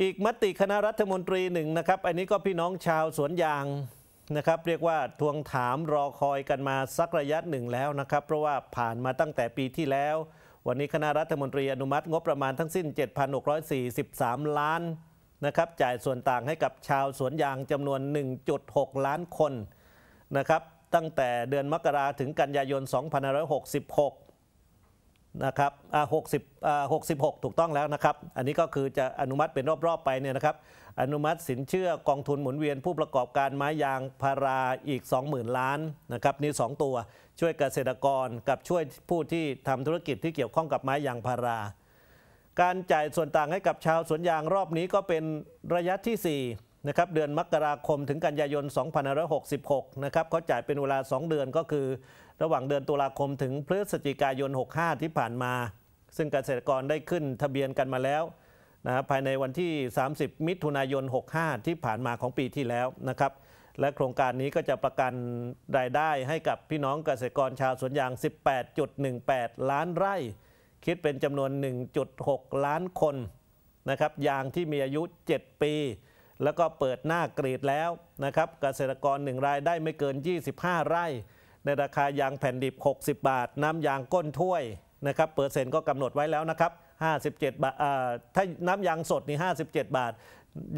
อีกมติคณะรัฐมนตรีหนึ่งนะครับ อันนี้ก็พี่น้องชาวสวนยางนะครับ เรียกว่าทวงถามรอคอยกันมาสักระยะหนึ่งแล้วนะครับ เพราะว่าผ่านมาตั้งแต่ปีที่แล้ว วันนี้คณะรัฐมนตรีอนุมัติงบประมาณทั้งสิ้น 7,643 ล้านนะครับ จ่ายส่วนต่างให้กับชาวสวนยางจำนวน 1.6 ล้านคนนะครับ ตั้งแต่เดือนมกราถึงกันยายน 2566 นะครับอ่า60อ่า66ถูกต้องแล้วนะครับ อันนี้ก็คือจะอนุมัติเป็นรอบ ๆ ไปเนี่ยนะครับ อนุมัติสินเชื่อกองทุนหมุนเวียนผู้ประกอบการไม้ยางพาราอีก 20,000 ล้านนะครับนี่ 2 ตัวช่วยเกษตรกรกับช่วยผู้ที่ทำธุรกิจที่เกี่ยวข้องกับไม้ยางพารา การจ่ายส่วนต่างให้กับชาวสวนยางรอบนี้ก็เป็นระยะที่ 4 นะครับเดือนมกราคมถึงกันยายน 2566 นะครับเขาจ่ายเป็นเวลา 2 เดือนก็คือ ระหว่างเดือนตุลาคมถึงพฤศจิกายน 65 ที่ผ่านมา ซึ่งเกษตรกรได้ขึ้นทะเบียนกันมาแล้วนะภายในวันที่ 30 มิถุนายน 65 ที่ผ่านมาของปีที่แล้วนะครับ และโครงการนี้ก็จะประกันรายได้ให้กับพี่น้องเกษตรกรชาวสวนยาง 18.18 ล้านไร่ คิดเป็นจำนวน 1.6 ล้านคนนะครับยางที่มีอายุ 7 ปี แล้วก็เปิดหน้ากรีดแล้วนะครับเกษตรกรหนึ่งรายได้ไม่เกิน 25 ไร่ ในราคายางแผ่นดิบ 60 บาท น้ำยางก้นถ้วยนะครับเปอร์เซ็นต์ก็กำหนดไว้แล้วนะครับ 57 บาทอ่าถ้าน้ำยางสดนี่57 บาท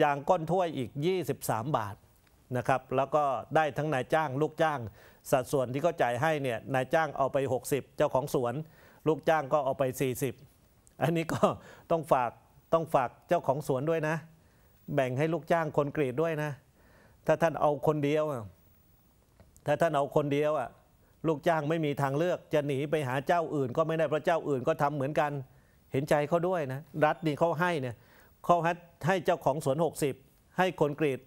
ยางก้นถ้วยอีก 23 บาทนะครับแล้วก็ได้ทั้งนายจ้างลูกจ้าง สัดส่วนที่เขาจ่ายให้เนี่ยนายจ้างเอาไป 60 เจ้าของสวน ลูกจ้างก็เอาไป 40 อันนี้ก็ต้องฝากต้องฝากเจ้าของสวนด้วยนะ แบ่งให้ลูกจ้างคนกรีดด้วยนะ ถ้าท่านเอาคนเดียวถ้าท่านเอาคนเดียวอะลูกจ้างไม่มีทางเลือก จะหนีไปหาเจ้าอื่น ก็ไม่ได้เพราะเจ้าอื่นก็ทำเหมือนกัน เห็นใจเขาด้วยนะรัฐนี่เขาให้เนี่ยเขาให้ให้เจ้าของสวน 60 ให้คนกรีด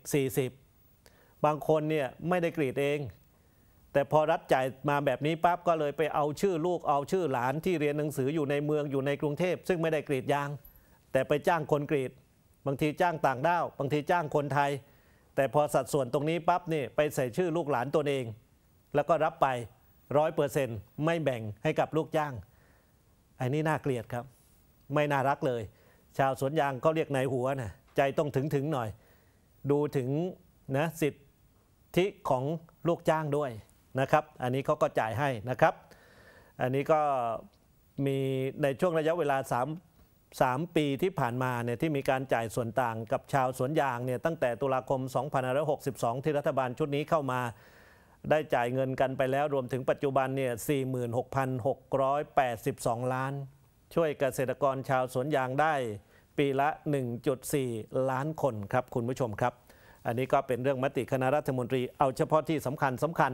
40 บางคนเนี่ยไม่ได้กรีดเอง แต่พอรัฐจ่ายมาแบบนี้ปั๊บก็เลยไปเอาชื่อลูกเอาชื่อหลานที่เรียนหนังสืออยู่ในเมืองอยู่ในกรุงเทพ ซึ่งไม่ได้กรีดยาง แต่ไปจ้างคนกรีด บางทีจ้างต่างด้าว บางทีจ้างคนไทย แต่พอสัดส่วนตรงนี้ปั๊บนี่ไปใส่ชื่อลูกหลานตนเอง แล้วก็รับไปร้อยเปอร์เซ็นต์ไม่แบ่งให้กับลูกจ้าง อันนี้น่าเกลียดครับ ไม่น่ารักเลย ชาวสวนยางเขาเรียกนายหัวนะใจต้องถึงถึงหน่อย ดูถึงนะสิทธิของลูกจ้างด้วยนะครับ อันนี้เขาก็จ่ายให้นะครับ อันนี้ก็มีในช่วงระยะเวลา 3 3 ปีที่ผ่านมาเนี่ยที่มีการจ่ายส่วนต่างกับชาวสวนยางเนี่ยตั้งแต่ตุลาคม 2562 ที่รัฐบาลชุดนี้เข้ามา ได้จ่ายเงินกันไปแล้วรวมถึงปัจจุบันเนี่ย 46,682 ล้าน ช่วยเกษตรกรชาวสวนยางได้ปีละ 1.4 ล้านคนครับคุณผู้ชมครับ อันนี้ก็เป็นเรื่องมติคณะรัฐมนตรีเอาเฉพาะที่สำคัญสำคัญ